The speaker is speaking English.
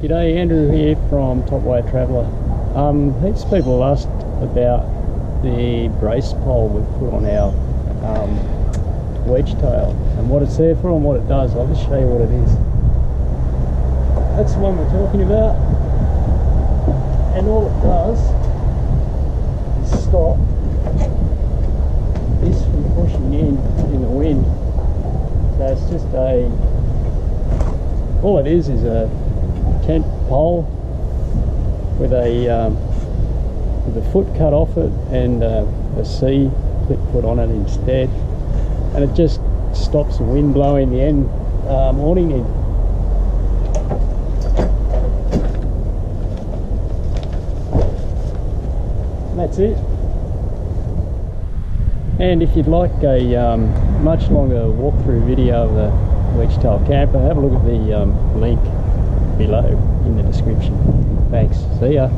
G'day, Andrew here from Top Wire Traveller. Um, heaps of people asked about the brace pole we've put on our um, Wedgetail and what it's there for and what it does. I'll just show you what it is. That's the one we're talking about. And all it does is stop this from pushing in in the wind. So it's just a, all it is is a tent pole with a um, with a foot cut off it and uh, a C clip put on it instead and it just stops the wind blowing the end um, awning in. That's it. And if you'd like a um, much longer walkthrough video of the Wedgetail camper, have a look at the um, link below in the description. Thanks. See ya.